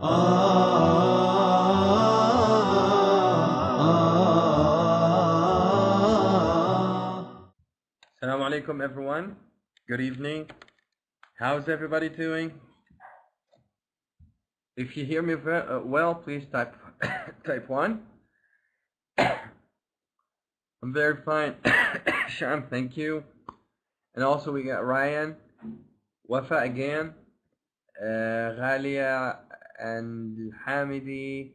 Assalamu alaikum everyone. Good evening. How's everybody doing? If you hear me ve- uh, well, please type type one. I'm very fine. Sham, thank you. And also we got Ryan, Wafa again, uh, Ghalia and Hamidi.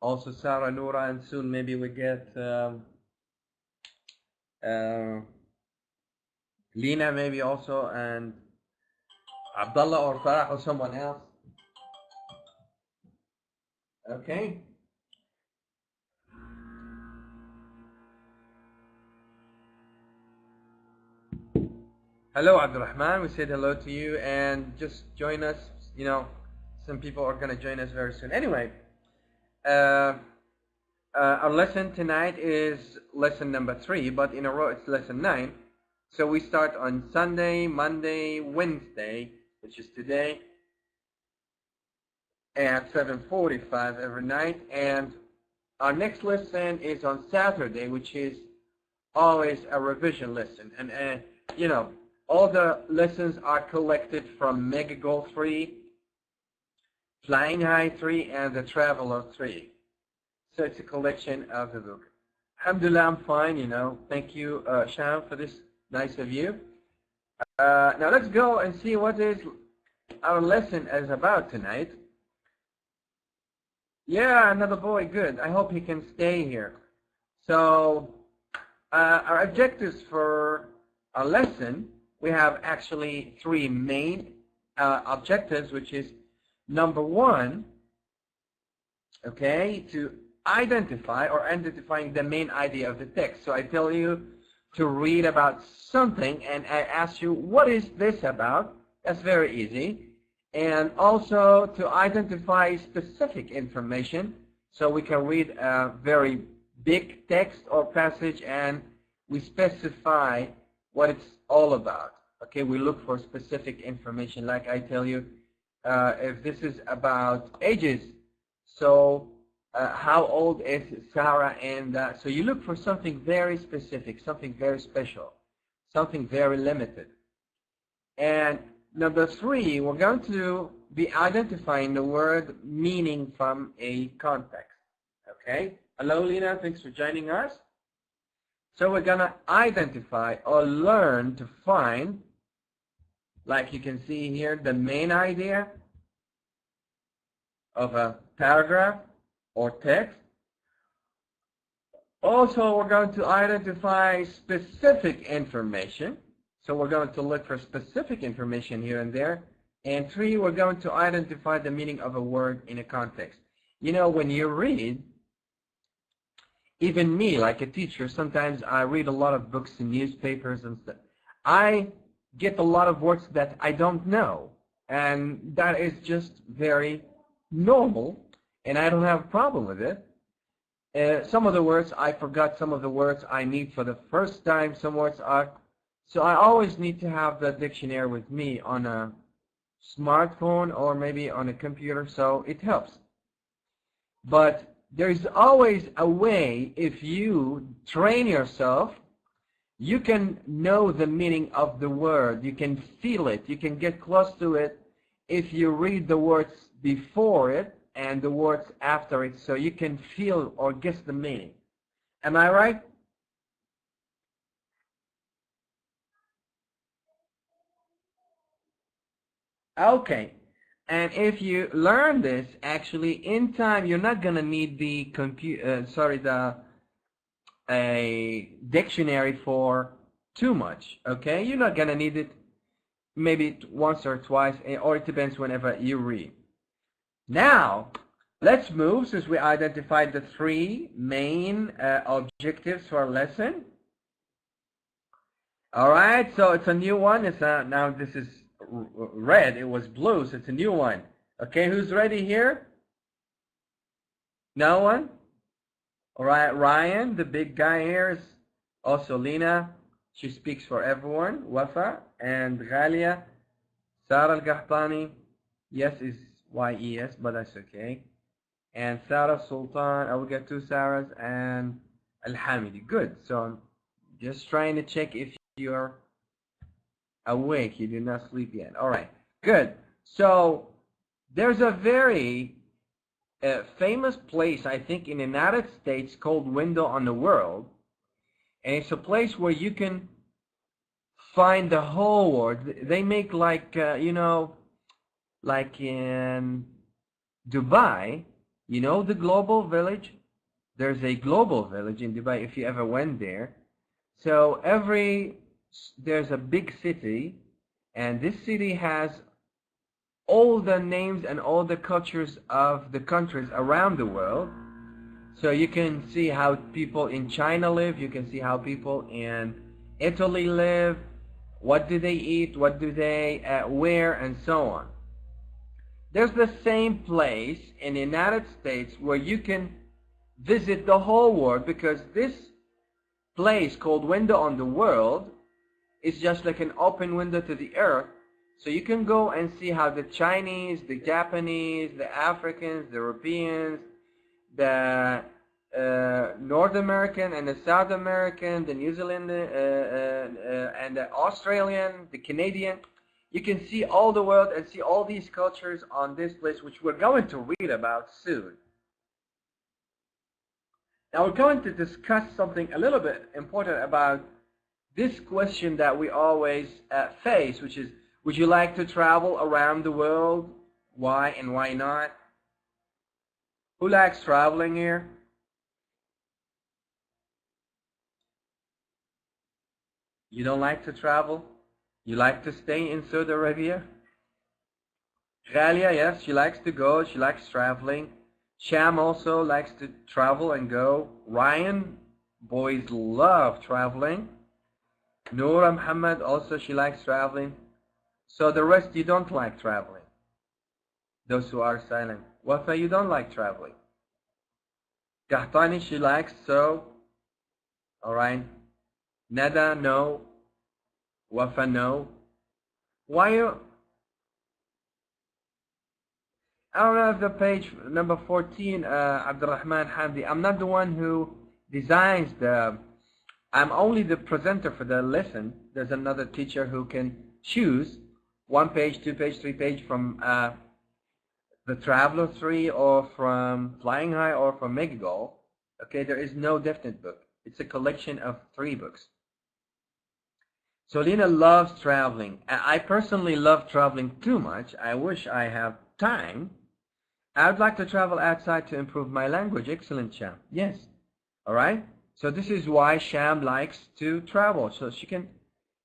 Also Sarah, Noura, and soon maybe we get um, uh, Lena maybe also and Abdullah or Farah or someone else. Okay. Hello, Abdurrahman. We said hello to you and just join us. You know, some people are going to join us very soon. Anyway, uh, uh, our lesson tonight is lesson number three, but in a row it's lesson nine. So we start on Sunday, Monday, Wednesday, which is today, at 7.45 every night. And our next lesson is on Saturday, which is always a revision lesson. And, uh, you know, all the lessons are collected from Mega Goal 3, Flying High 3, and the Traveler 3. So it's a collection of the book. Alhamdulillah, I'm fine, you know. Thank you, uh, Sham, for this nice of you. Uh, now let's go and see what is our lesson is about tonight. Yeah, another boy, good. I hope he can stay here. So uh, our objectives for our lesson, we have actually three main uh, objectives, which is number one, okay, to identify or identifying the main idea of the text. So I tell you to read about something and I ask you, what is this about? That's very easy. And also to identify specific information so we can read a very big text or passage and we specify what it's all about. Okay, we look for specific information like I tell you, uh, if this is about ages, so uh, how old is Sarah and uh, so you look for something very specific, something very special, something very limited. And number three, we're going to be identifying the word meaning from a context. Okay? Hello, Lena. Thanks for joining us. So we're going to identify or learn to find, like you can see here, the main idea of a paragraph or text. Also, we're going to identify specific information. So we're going to look for specific information here and there. And three, we're going to identify the meaning of a word in a context. You know, when you read, even me, like a teacher, sometimes I read a lot of books and newspapers and stuff. I get a lot of words that I don't know. And that is just very normal and I don't have a problem with it. Uh, some of the words I forgot, some of the words I need for the first time, some words are. So I always need to have the dictionary with me on a smartphone or maybe on a computer, so it helps. But there's always a way, if you train yourself, you can know the meaning of the word. You can feel it. You can get close to it if you read the words before it and the words after it so you can feel or guess the meaning. Am I right? Okay. And if you learn this, actually, in time, you're not going to need the computer, uh, sorry, the a dictionary for too much, okay? You're not going to need it maybe once or twice, eh, or it depends whenever you read. Now, let's move, since we identified the three main uh, objectives for our lesson. All right, so it's a new one. It's a, now this is red. It was blue, so it's a new one. Okay, who's ready here? No one? All right, Ryan, the big guy here is also Lena. She speaks for everyone. Wafa and Ghalia. Sarah Al-Gahtani, yes, is Y-E-S, but that's okay. And Sarah Sultan, I will get two Sarahs, and Al-Hamidi. Good. So I'm just trying to check if you're awake. You did not sleep yet. All right. Good. So there's a very uh, famous place, I think, in the United States called Window on the World. And it's a place where you can find the whole world. They make like, uh, you know, like in Dubai, you know the global village? There's a global village in Dubai if you ever went there. So every, there's a big city and this city has all the names and all the cultures of the countries around the world. So you can see how people in China live, you can see how people in Italy live, what do they eat, what do they uh, wear, and so on. There's the same place in the United States where you can visit the whole world because this place called Window on the World is just like an open window to the earth. So you can go and see how the Chinese, the Japanese, the Africans, the Europeans, the uh, North American and the South American, the New Zealand uh, uh, and the Australian, the Canadian. You can see all the world and see all these cultures on this list, which we're going to read about soon. Now we're going to discuss something a little bit important about this question that we always uh, face, which is, would you like to travel around the world? Why and why not? Who likes traveling here? You don't like to travel? You like to stay in Saudi Arabia? Ghalia, yes, she likes to go. She likes traveling. Sham also likes to travel and go. Ryan, boys love traveling. Noura Muhammad also, she likes traveling. So the rest, you don't like traveling. Those who are silent. Wafa, you don't like traveling. Kahtani, she likes, so. Alright. Nada, no. Wafa, no. Why you... I don't know if the page number 14, uh, Abdurrahman Hamdi, I'm not the one who designs the... I'm only the presenter for the lesson. There's another teacher who can choose one page, two page, three page from uh, the Traveler 3 or from Flying High or from Megagoal. Okay, there is no definite book. It's a collection of three books. So Lena loves traveling. I personally love traveling too much. I wish I have time. I would like to travel outside to improve my language. Excellent, Sham. Yes. All right. So this is why Sham likes to travel. So she can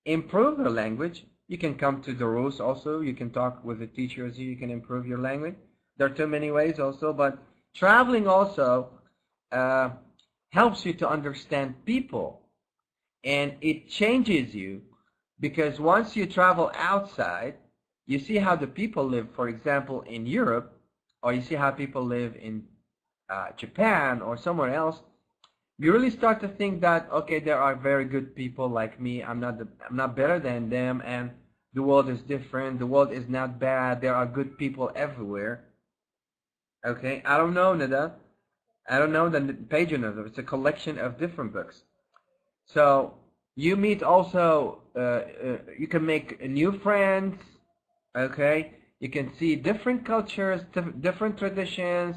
improve her language. You can come to the rules also. You can talk with the teachers. You can improve your language. There are too many ways also. But traveling also uh, helps you to understand people. And it changes you because once you travel outside, you see how the people live, for example, in Europe, or you see how people live in uh, Japan or somewhere else, you really start to think that, okay, there are very good people like me. I'm not, the, I'm not better than them, and the world is different. The world is not bad. There are good people everywhere. Okay, I don't know, Nada. I don't know the page number. It's a collection of different books. So you meet also, uh, uh, you can make new friends, okay? You can see different cultures, different traditions,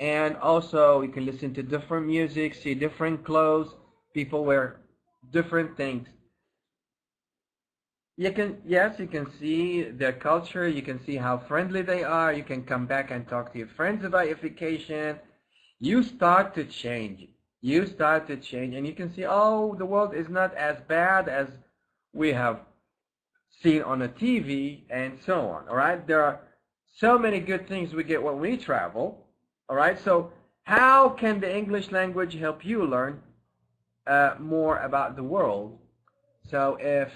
and also you can listen to different music, see different clothes, people wear different things. You can, yes, you can see their culture, you can see how friendly they are, you can come back and talk to your friends about your vacation. You start to change you start to change and you can see, oh, the world is not as bad as we have seen on the TV and so on, all right? There are so many good things we get when we travel, all right? So how can the English language help you learn uh, more about the world? So if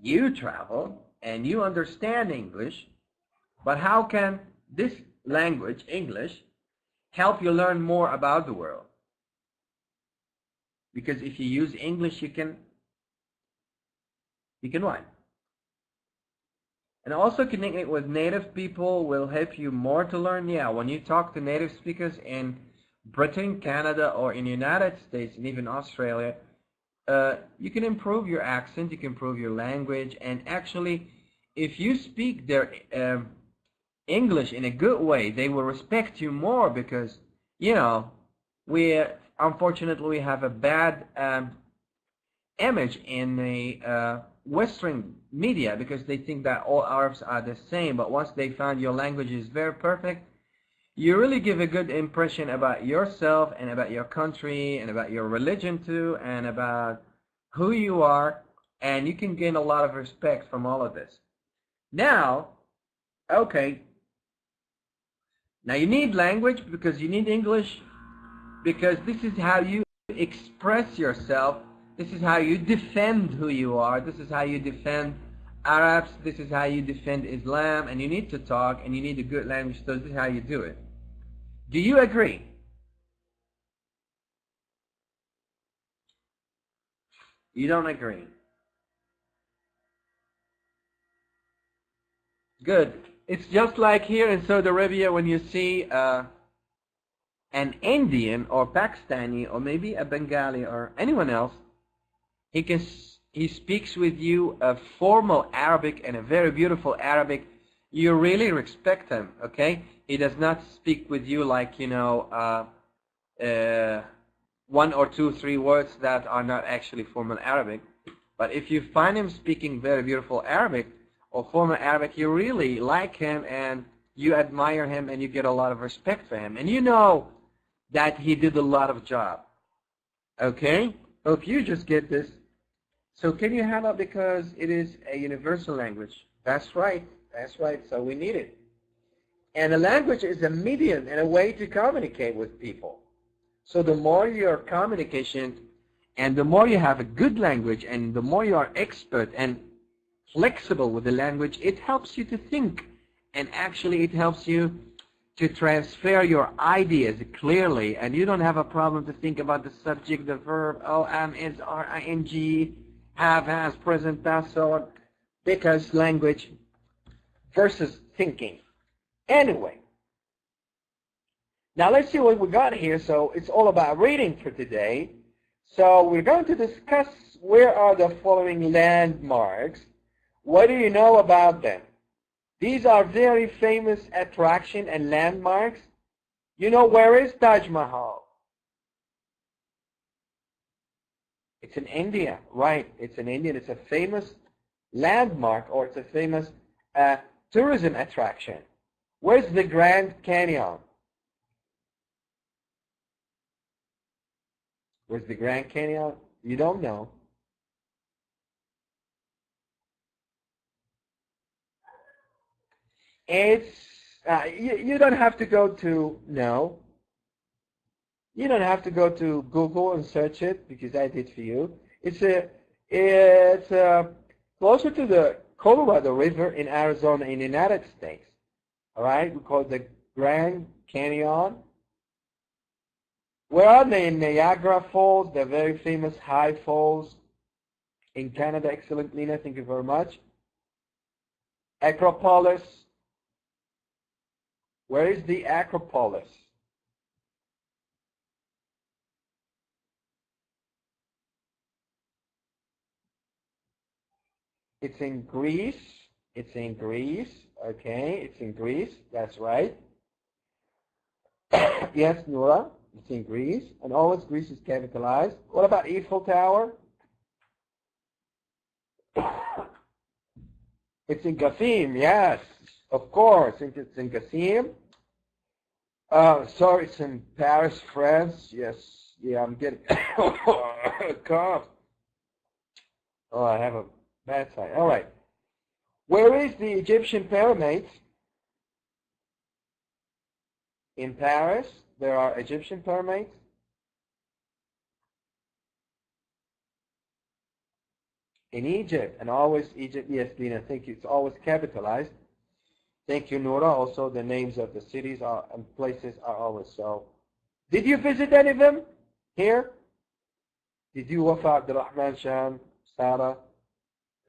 you travel and you understand English, but how can this language, English, help you learn more about the world. Because if you use English, you can, you can what? And also connecting with native people will help you more to learn. Yeah, when you talk to native speakers in Britain, Canada, or in the United States, and even Australia, uh, you can improve your accent, you can improve your language, and actually, if you speak their uh, English in a good way, they will respect you more because, you know, we unfortunately we have a bad um, image in the uh, Western media because they think that all Arabs are the same. But once they find your language is very perfect, you really give a good impression about yourself and about your country and about your religion too and about who you are and you can gain a lot of respect from all of this. Now, okay, now you need language because you need English because this is how you express yourself this is how you defend who you are. This is how you defend Arabs. This is how you defend Islam. And you need to talk and you need a good language. So this is how you do it. Do you agree? You don't agree. Good. It's just like here in Saudi Arabia when you see uh, an Indian or Pakistani or maybe a Bengali or anyone else he can he speaks with you a formal Arabic and a very beautiful Arabic. You really respect him, okay? He does not speak with you like, you know, uh, uh, one or two, three words that are not actually formal Arabic. But if you find him speaking very beautiful Arabic or formal Arabic, you really like him and you admire him and you get a lot of respect for him. And you know that he did a lot of job. Okay? Hope you just get this. So can you handle it because it is a universal language? That's right. That's right. So we need it. And a language is a medium and a way to communicate with people. So the more your communication and the more you have a good language and the more you are expert and flexible with the language, it helps you to think. And actually it helps you to transfer your ideas clearly. And you don't have a problem to think about the subject, the verb, oh, have, as present, on, because language versus thinking. Anyway, now let's see what we got here. So it's all about reading for today. So we're going to discuss where are the following landmarks. What do you know about them? These are very famous attraction and landmarks. You know where is Taj Mahal? It's in India, right? It's in India. It's a famous landmark or it's a famous uh, tourism attraction. Where's the Grand Canyon? Where's the Grand Canyon? You don't know. It's uh, you, you don't have to go to no you don't have to go to Google and search it because I did for you. It's a it's a, closer to the Colorado River in Arizona in the United States. All right, we call it the Grand Canyon. Where are they? In Niagara Falls, the very famous high falls in Canada. Excellent, Lena. Thank you very much. Acropolis. Where is the Acropolis? It's in Greece. It's in Greece. Okay, it's in Greece. That's right. yes, Nora. It's in Greece. And always Greece is capitalized. What about Eiffel Tower? it's in Qasim. Yes, of course. It's in Qasim. Uh, sorry, it's in Paris, France. Yes. Yeah, I'm getting a cough. Oh, I have a Side. All right. Where is the Egyptian pyramids? In Paris, there are Egyptian pyramids. In Egypt, and always Egypt, yes, Dina, thank you. It's always capitalized. Thank you, Nora. Also, the names of the cities are, and places are always so. Did you visit any of them here? Did you, Wafa Abdurrahman, Sham, Sarah?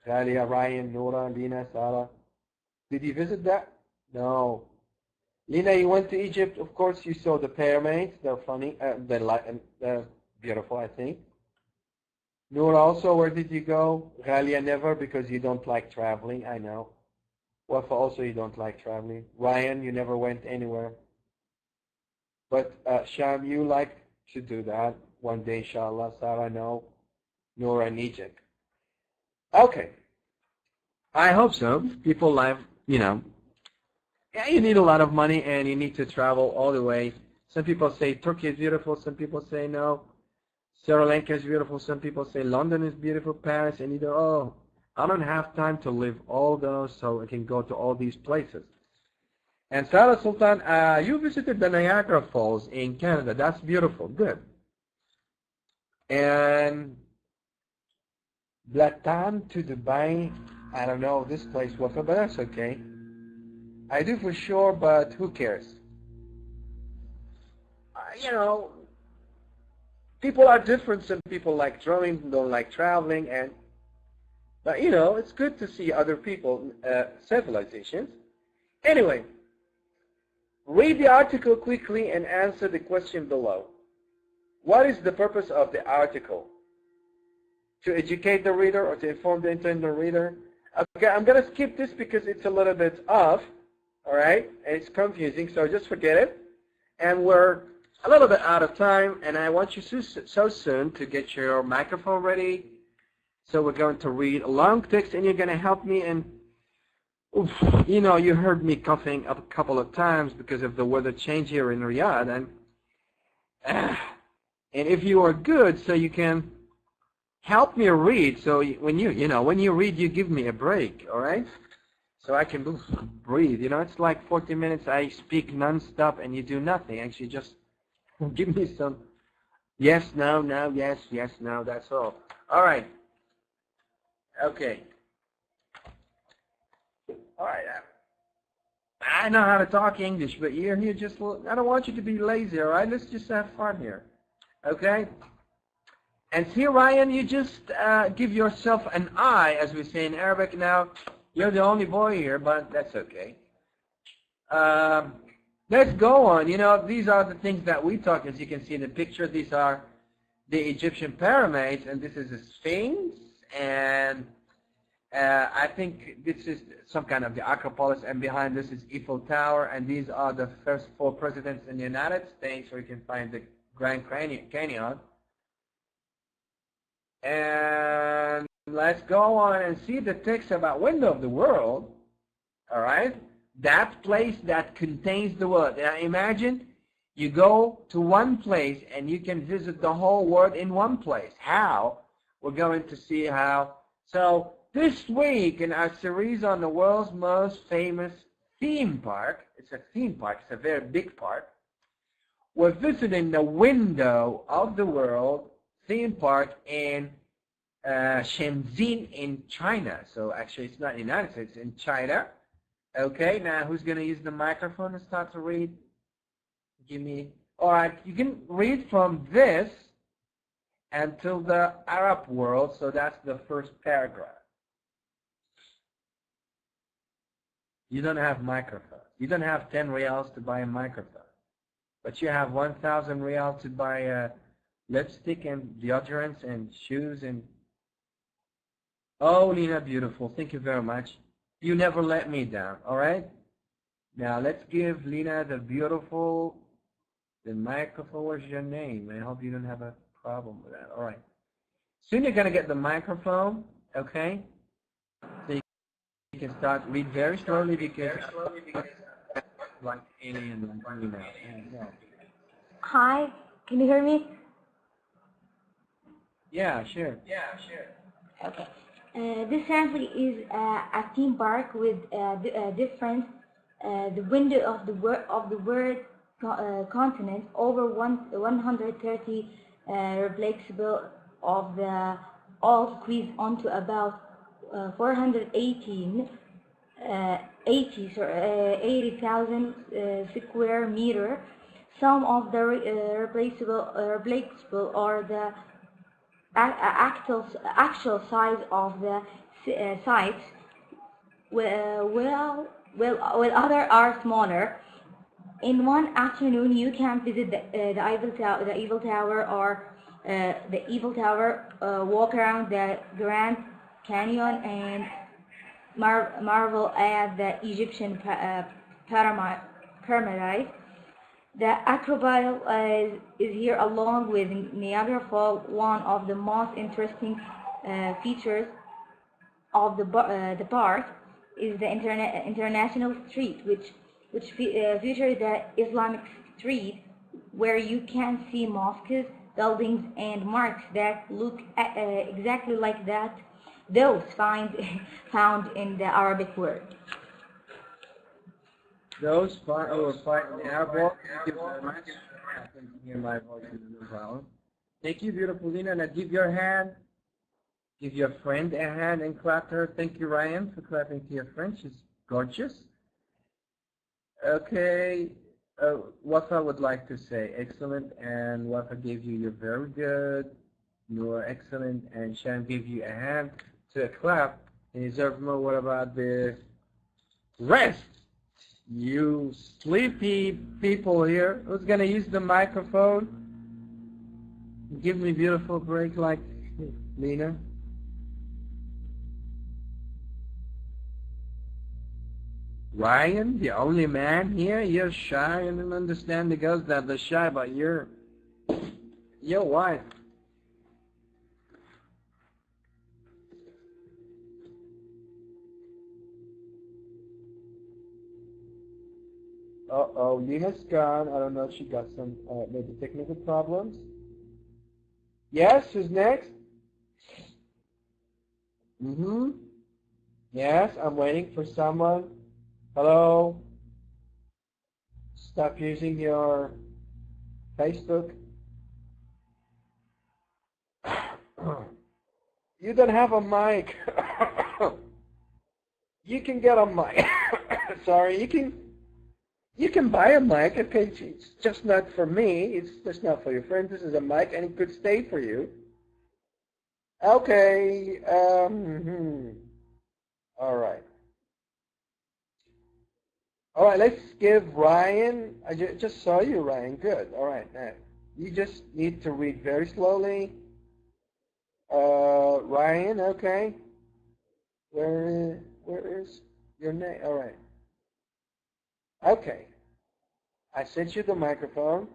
Ghalia, Ryan, Nora, Lina, Sarah. Did you visit that? No. Lina, you went to Egypt. Of course, you saw the pyramids. They're funny. Uh, they're, they're beautiful, I think. Noor, also, where did you go? Ghalia, never, because you don't like traveling. I know. Wafa, also, you don't like traveling. Ryan, you never went anywhere. But uh, Sham, you like to do that one day, inshallah. Sarah, no. Noor and Egypt. Okay. I hope so. People live, you know, yeah, you need a lot of money and you need to travel all the way. Some people say Turkey is beautiful. Some people say no. Sri Lanka is beautiful. Some people say London is beautiful. Paris and you either, oh, I don't have time to live all those so I can go to all these places. And Sarah Sultan, uh, you visited the Niagara Falls in Canada. That's beautiful. Good. And Blatan to Dubai. I don't know this place, Wafa, but that's okay. I do for sure, but who cares? Uh, you know, people are different. Some people like drawing, don't like traveling, and but you know, it's good to see other people, uh, civilizations. Anyway, read the article quickly and answer the question below. What is the purpose of the article? To educate the reader or to inform the intended reader? Okay, I'm going to skip this because it's a little bit off. All right, it's confusing, so just forget it. And we're a little bit out of time, and I want you so, so soon to get your microphone ready. So we're going to read a long text, and you're going to help me. And oof, you know, you heard me coughing a couple of times because of the weather change here in Riyadh, and uh, and if you are good, so you can help me read. So when you you know when you read, you give me a break. All right so I can breathe. You know, it's like 40 minutes I speak non-stop and you do nothing. Actually, just give me some yes, no, no, yes, yes, no. That's all. All right. Okay. All right. I know how to talk English, but you're here just, I don't want you to be lazy, all right? Let's just have fun here. Okay? And see, Ryan, you just uh, give yourself an eye, as we say in Arabic now. You're the only boy here, but that's okay. Um, let's go on. You know, these are the things that we talk, as you can see in the picture. These are the Egyptian pyramids, and this is a Sphinx, and uh, I think this is some kind of the Acropolis, and behind this is Eiffel Tower, and these are the first four presidents in the United States, where you can find the Grand Canyon. And let's go on and see the text about window of the world. All right? That place that contains the world. Now imagine you go to one place and you can visit the whole world in one place. How? We're going to see how. So this week in our series on the world's most famous theme park, it's a theme park, it's a very big park, we're visiting the window of the world theme park in uh, Shenzhen in China. So actually it's not in the United States, it's in China. Okay, now who's going to use the microphone and start to read? Give me, all right, you can read from this until the Arab world, so that's the first paragraph. You don't have microphone. You don't have 10 reals to buy a microphone. But you have 1,000 reals to buy a lipstick and deodorants and shoes and Oh, Lina, beautiful. Thank you very much. You never let me down, all right? Now, let's give Lena the beautiful, the microphone. What's your name? I hope you don't have a problem with that. All right. Soon you're going to get the microphone, okay? So you can start, read very slowly because, like alien Lina. Hi, can you hear me? Yeah, sure. Yeah, sure. Okay. Uh, this sample is uh, a theme park with uh, different the window of the word of the word continent over one 130 replaceable of the all squeezed onto about 418 uh, 80 sorry, uh, 80,000 uh, square meter. Some of the replaceable replaceable are the actual, actual size of the uh, sites will while, while other are smaller. In one afternoon, you can visit the, uh, the Eiffel Tower, the Eiffel Tower, or uh, the Eiffel Tower, uh, walk around the Grand Canyon, and mar marvel at the Egyptian uh, pyramid. The Acrobile is, is here along with Niagara Falls, one of the most interesting uh, features of the, uh, the park is the interna International Street, which, which uh, features the Islamic Street, where you can see mosques, buildings, and marks that look at, uh, exactly like that those find, found in the Arabic word. Those find in the Arabic. Thank you very much. I can hear my voice in the background. Thank you, beautiful Lina. Now give your hand Give your friend a hand and clap to her. Thank you, Ryan, for clapping to your friend. She's gorgeous. Okay, uh, Wafa would like to say excellent, and Wafa gave you you're very good, you are excellent, and Shan gave you a hand to clap. And deserve more. What about the rest? You sleepy people here. Who's gonna use the microphone? Give me beautiful break like Lena. Ryan, the only man here, you're shy. I don't understand the girls that are shy, but you're, you're white. Uh-oh, Lena's gone. I don't know if she got some, uh, maybe technical problems. Yes, who's next? Mm-hmm. Yes, I'm waiting for someone. Hello? Stop using your Facebook. you don't have a mic. you can get a mic. Sorry, you can you can buy a mic. Okay, it's just not for me. It's just not for your friends. This is a mic, and it could stay for you. Okay. Um, hmm. All right. All right, let's give Ryan, I just saw you, Ryan. Good. All right, now, you just need to read very slowly. Uh, Ryan, okay. Where, where is your name? All right. Okay. I sent you the microphone.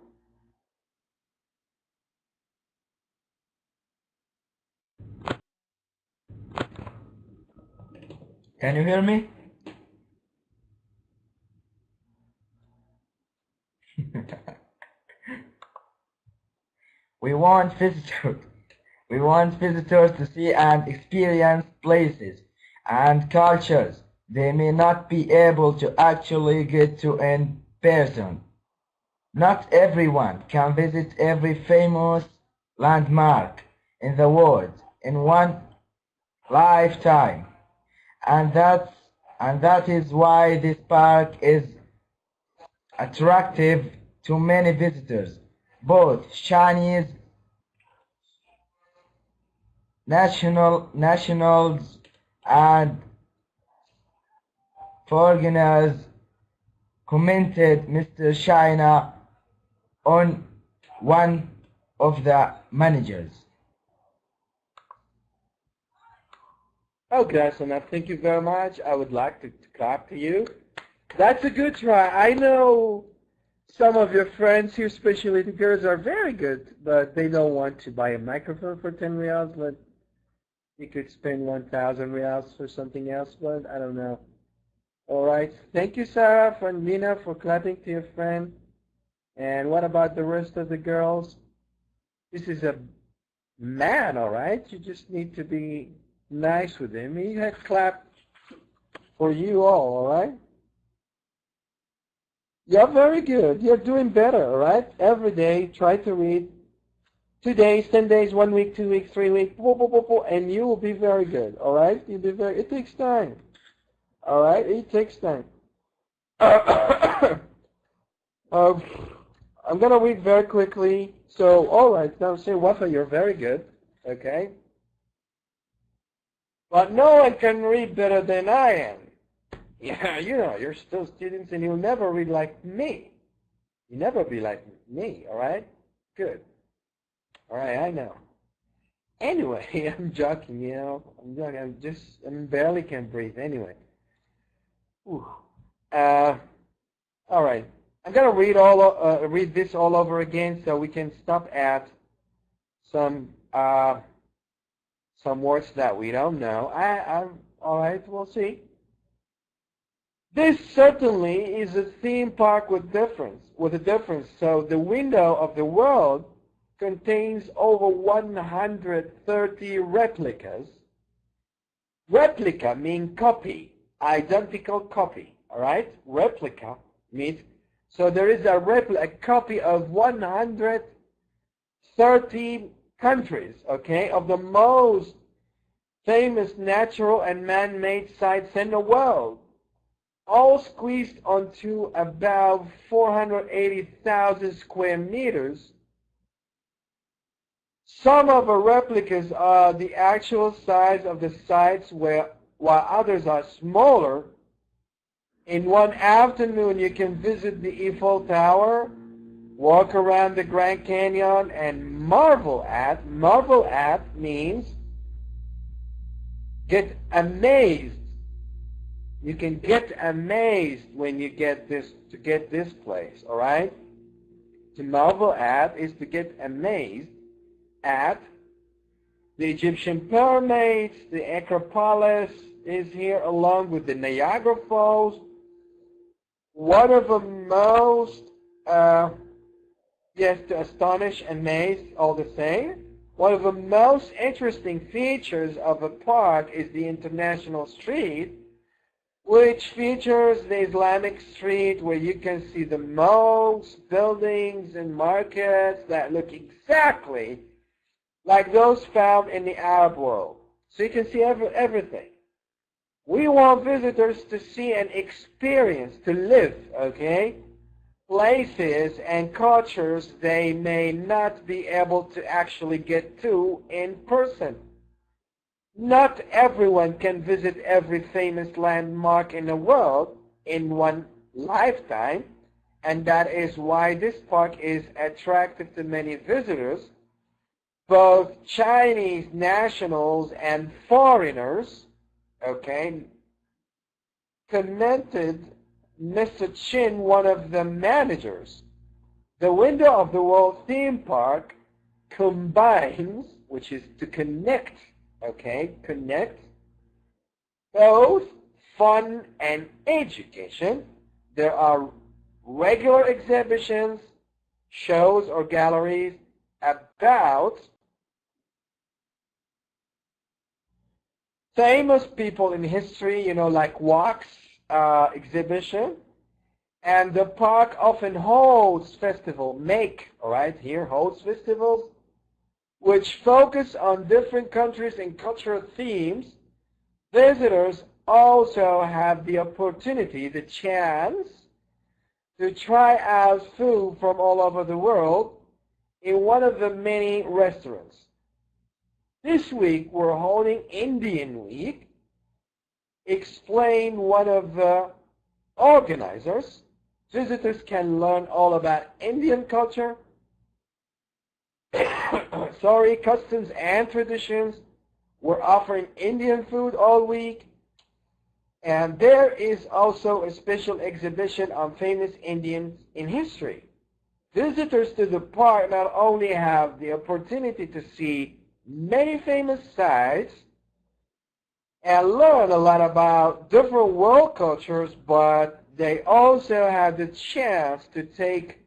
Can you hear me? we want visitors. We want visitors to see and experience places and cultures they may not be able to actually get to in person. Not everyone can visit every famous landmark in the world in one lifetime. And that's and that is why this park is attractive to many visitors, both Chinese national nationals and foreigners commented Mr. China on one of the managers. Okay, so now thank you very much. I would like to, to clap to you. That's a good try. I know some of your friends here, especially the girls, are very good, but they don't want to buy a microphone for 10 reals, but you could spend 1,000 reals for something else, but I don't know. All right. Thank you, Sarah and Lina, for clapping to your friend. And what about the rest of the girls? This is a man, all right? You just need to be nice with him. He had clapped for you all, all right? You're very good. You're doing better, all right? Every day, try to read two days, ten days, one week, two weeks, three weeks, and you will be very good, all right? You'll be very. It takes time, all right? It takes time. uh, I'm gonna read very quickly. So, all right, now say Wafa, you're very good, okay? But no one can read better than I am. Yeah, you know, you're still students and you'll never read like me. You never be like me, all right? Good. All right, I know. Anyway, I'm joking, you know. I'm joking. I'm just, I barely can breathe. Anyway. Whew. Uh, all right. I'm gonna read all uh, read this all over again, so we can stop at some uh, some words that we don't know. I, I'm all right. We'll see. This certainly is a theme park with difference, with a difference. So the window of the world contains over 130 replicas. Replica means copy, identical copy. All right, replica means so there is a replica, a copy of 130 countries, okay, of the most famous natural and man-made sites in the world all squeezed onto about 480,000 square meters. Some of the replicas are the actual size of the sites where, while others are smaller. In one afternoon, you can visit the Eiffel Tower, walk around the Grand Canyon, and marvel at, marvel at means get amazed you can get amazed when you get this to get this place, all right? To marvel at is to get amazed at the Egyptian pyramids, the Acropolis is here along with the Niagara Falls. One of the most, uh, yes, to astonish, and amaze all the same. One of the most interesting features of the park is the International Street, which features the Islamic street where you can see the mosques, buildings, and markets that look exactly like those found in the Arab world. So you can see every, everything. We want visitors to see and experience, to live, okay, places and cultures they may not be able to actually get to in person. Not everyone can visit every famous landmark in the world in one lifetime, and that is why this park is attractive to many visitors, both Chinese nationals and foreigners, okay, commented Mr. Chin, one of the managers. The Window of the World theme park combines, which is to connect okay, connect both fun and education. There are regular exhibitions, shows or galleries about famous people in history, you know, like walks uh, exhibition. And the park often holds festival, make, all right, here holds festivals which focus on different countries and cultural themes, visitors also have the opportunity, the chance, to try out food from all over the world in one of the many restaurants. This week we're holding Indian Week. Explain one of the organizers. Visitors can learn all about Indian culture, sorry, customs and traditions. We're offering Indian food all week. And there is also a special exhibition on famous Indians in history. Visitors to the park not only have the opportunity to see many famous sites and learn a lot about different world cultures, but they also have the chance to take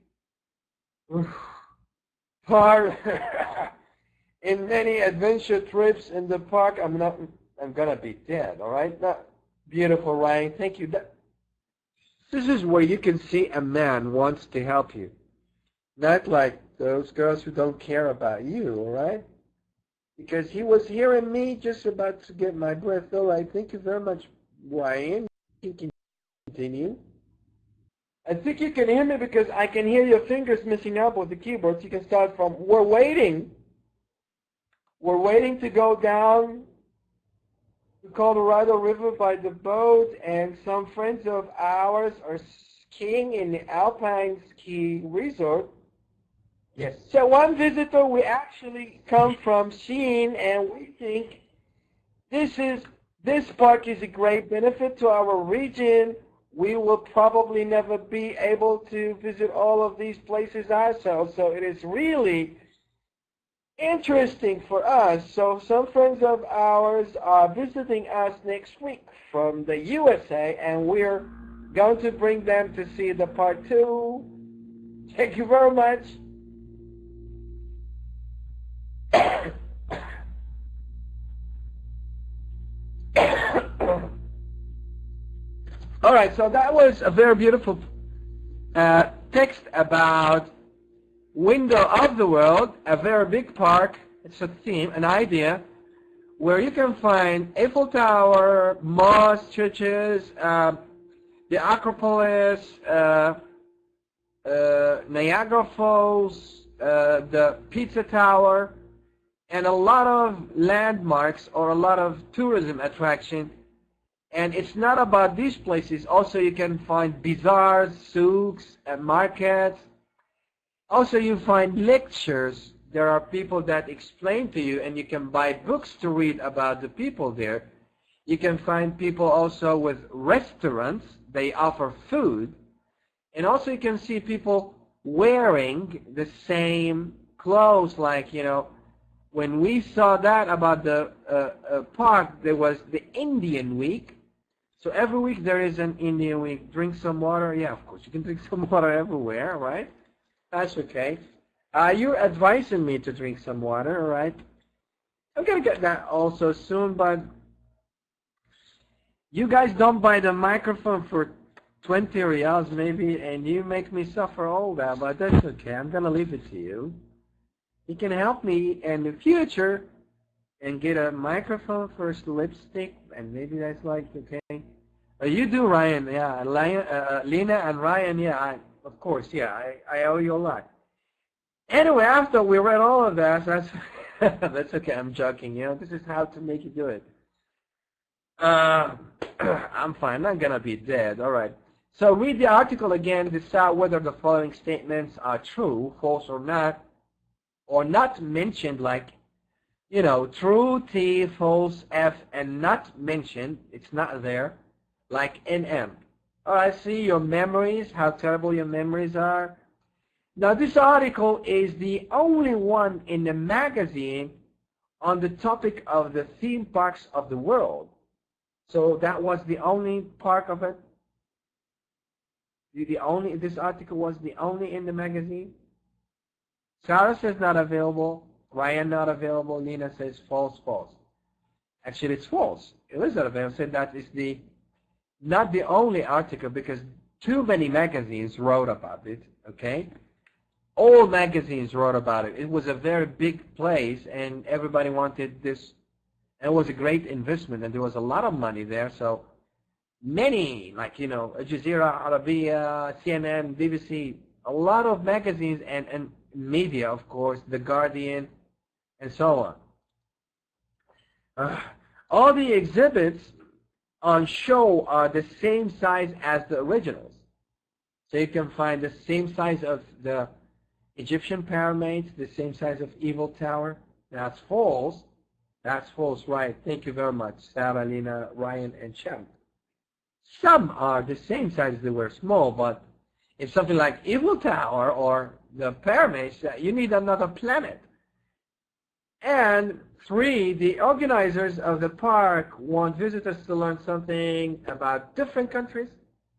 part in many adventure trips in the park. I'm not. I'm gonna be dead. All right. Not beautiful, Ryan. Thank you. This is where you can see a man wants to help you, not like those girls who don't care about you. All right. Because he was hearing me just about to get my breath. All right. Thank you very much, Ryan. You can continue. I think you can hear me because I can hear your fingers messing up with the keyboard. You can start from, we're waiting. We're waiting to go down the Colorado River by the boat, and some friends of ours are skiing in the Alpine Ski Resort. Yes. So one visitor, we actually come from Sheen, and we think this is this park is a great benefit to our region. We will probably never be able to visit all of these places ourselves, so it is really interesting for us. So some friends of ours are visiting us next week from the USA, and we're going to bring them to see the part two. Thank you very much. All right, so that was a very beautiful uh, text about window of the world, a very big park. It's a theme, an idea, where you can find Eiffel Tower, mosques, churches, uh, the Acropolis, uh, uh, Niagara Falls, uh, the Pizza Tower, and a lot of landmarks or a lot of tourism attraction. And it's not about these places. Also, you can find bazaars, souks, and markets. Also, you find lectures. There are people that explain to you, and you can buy books to read about the people there. You can find people also with restaurants. They offer food. And also, you can see people wearing the same clothes, like, you know, when we saw that about the uh, uh, park, there was the Indian week. So every week there is an Indian week. Drink some water. Yeah, of course, you can drink some water everywhere, right? That's okay. Uh, you're advising me to drink some water, all right? I'm going to get that also soon, but you guys don't buy the microphone for 20 reals maybe, and you make me suffer all that, but that's okay. I'm going to leave it to you. You can help me in the future and get a microphone for lipstick, and maybe that's like, okay. Uh, you do, Ryan, yeah. Lion, uh, uh, Lena and Ryan, yeah, I, of course, yeah, I, I owe you a lot. Anyway, after we read all of that, that's, that's okay, I'm joking, you know, this is how to make you do it. Uh, I'm fine, I'm not going to be dead, all right. So read the article again, decide whether the following statements are true, false, or not, or not mentioned like, you know, true T, false F, and not mentioned, it's not there, like NM. All oh, right, see your memories, how terrible your memories are. Now this article is the only one in the magazine on the topic of the theme parks of the world. So that was the only part of it. The, the only this article was the only in the magazine. Sarah says not available. Ryan not available. Lena says false, false. Actually, it's false. Elizabeth said that is the not the only article because too many magazines wrote about it. Okay, all magazines wrote about it. It was a very big place, and everybody wanted this. It was a great investment, and there was a lot of money there. So many, like you know, Al Jazeera, Arabiya, CNN, BBC, a lot of magazines and and media, of course, The Guardian, and so on. Uh, all the exhibits on show are the same size as the originals. So you can find the same size of the Egyptian pyramids, the same size of Eiffel Tower. That's false. That's false, right. Thank you very much, Sarah, Ryan, and Shem. Some are the same size they were small, but if something like Eiffel Tower or the pyramids, you need another planet. And three, the organizers of the park want visitors to learn something about different countries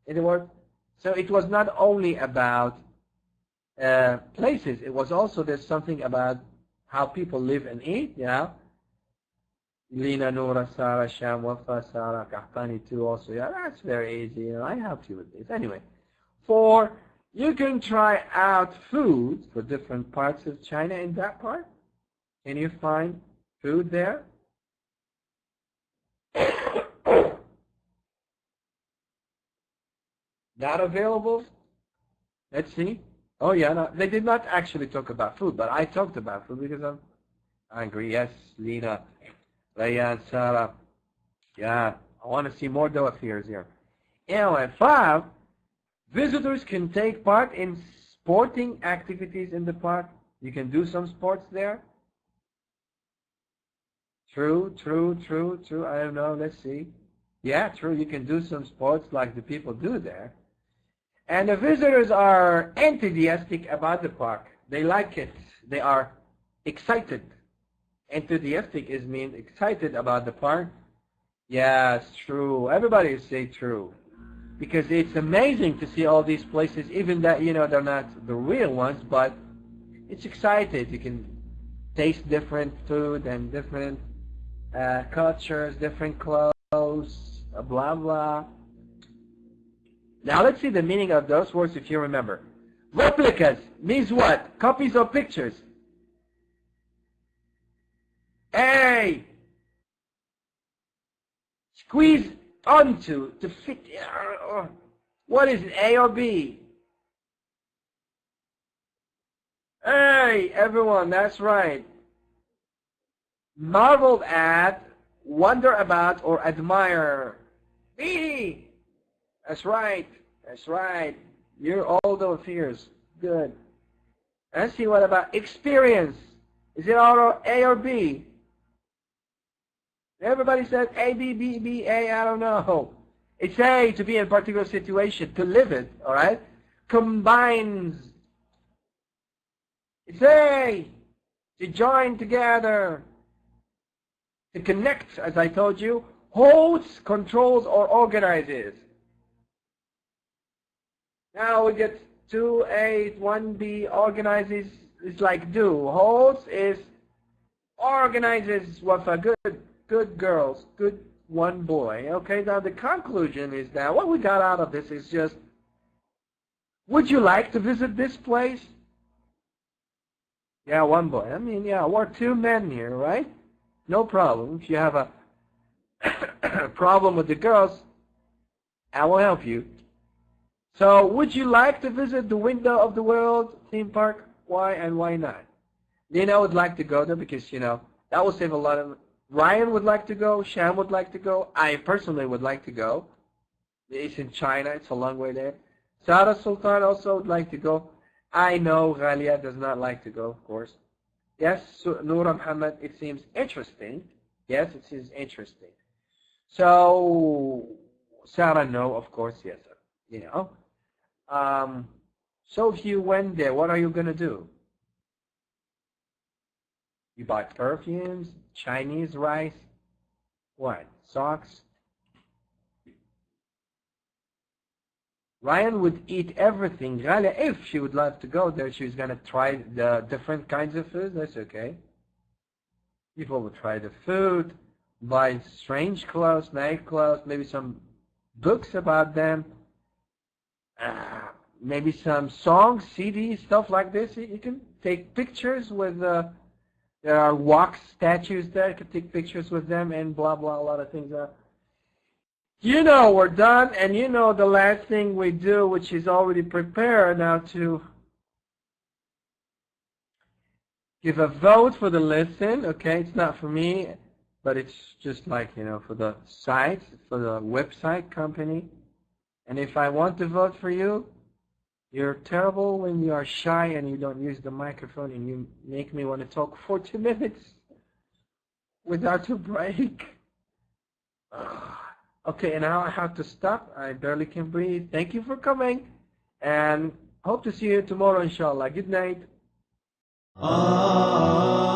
in the world. So it was not only about uh, places, it was also there's something about how people live and eat, yeah. Lina, Nora, Sarah, Sham, Wafa, Sarah, Kahtani too also. Yeah, that's very easy. You know, I helped you with this. Anyway, four, you can try out food for different parts of China in that part. Can you find food there? Not available? Let's see. Oh yeah, no, they did not actually talk about food, but I talked about food because I'm angry. Yes, Lena, Rayan, Sarah. Yeah, I want to see more Dawafers here. And five, visitors can take part in sporting activities in the park. You can do some sports there. True, true, true, true. I don't know. Let's see. Yeah, true. You can do some sports like the people do there. And the visitors are enthusiastic about the park. They like it. They are excited. Enthusiastic is mean excited about the park. Yes, true. Everybody say true. Because it's amazing to see all these places, even that, you know, they're not the real ones, but it's exciting. You can taste different food and different uh, cultures, different clothes, blah, blah. Now let's see the meaning of those words if you remember. Replicas means what? Copies of pictures. A. Squeeze onto to fit. Uh, what is it? A or B? Hey, everyone, that's right. Marvel at, wonder about, or admire. B. That's right. That's right. You're all those fears. Good. Let's see what about experience. Is it auto A or B? Everybody says A, B, B, B, A, I don't know. It's A to be in a particular situation, to live it, all right? Combines. It's A to join together, to connect, as I told you, holds, controls, or organizes. Now we get 2A, 1B, organizes is like do. Holds is organizes what a good good girls, good one boy. Okay, now the conclusion is that what we got out of this is just, would you like to visit this place? Yeah, one boy. I mean, yeah, we're two men here, right? No problem. If you have a problem with the girls, I will help you. So would you like to visit the Window of the World theme park? Why and why not? Nina would like to go there because, you know, that will save a lot of... Ryan would like to go. Sham would like to go. I personally would like to go. It's in China. It's a long way there. Sarah Sultan also would like to go. I know Ghalia does not like to go, of course. Yes, Noura Muhammad, it seems interesting. Yes, it seems interesting. So, Sarah, no, of course, yes, you know. Um, so if you went there, what are you going to do? You buy perfumes, Chinese rice, what? Socks? Ryan would eat everything. Ghalia, if she would love to go there, she's going to try the different kinds of food. That's okay. People would try the food, buy strange clothes, nice clothes, maybe some books about them. Uh, maybe some songs, CDs, stuff like this. You can take pictures with, uh, there are wax statues there. You can take pictures with them and blah, blah, a lot of things. Are. You know we're done, and you know the last thing we do, which is already prepared now to give a vote for the listen. Okay, it's not for me, but it's just like, you know, for the site, for the website company. And if I want to vote for you, you're terrible when you are shy and you don't use the microphone and you make me want to talk for two minutes without a break. okay, and now I have to stop. I barely can breathe. Thank you for coming and hope to see you tomorrow inshallah. Good night. Ah.